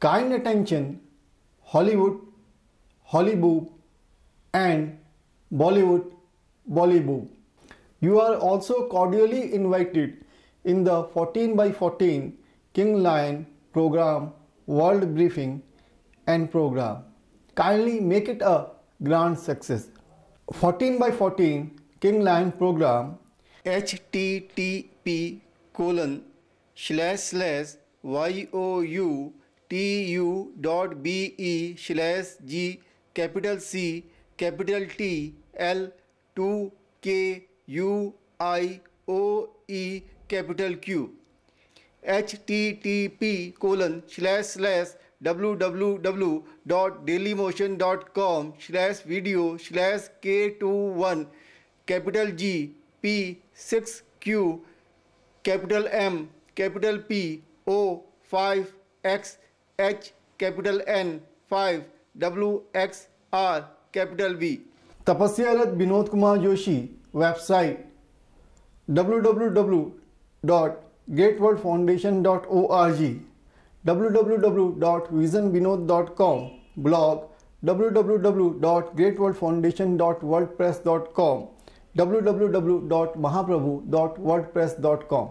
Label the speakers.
Speaker 1: kind attention, Hollywood, Hollywood, and Bollywood, Bollywood. You are also cordially invited in the 14 by 14 King Lion program, World Briefing, and program. Kindly make it a grand success. 14 by 14 King Lion program http colon slash slash you T U dot B E slash G capital C capital T L two K U I O E capital Q H T T P colon slash slash W W W dot Dailymotion dot com slash video slash K two one capital G P six Q capital M capital P O five X H capital N five W X R capital B तपस्यारत Vinod Kumar Joshi website W W W dot get world foundation dot O R G W W W dot vision Vinod dot com blog W W W dot great world foundation dot WordPress dot com W W W dot Mahaprabhu dot WordPress dot com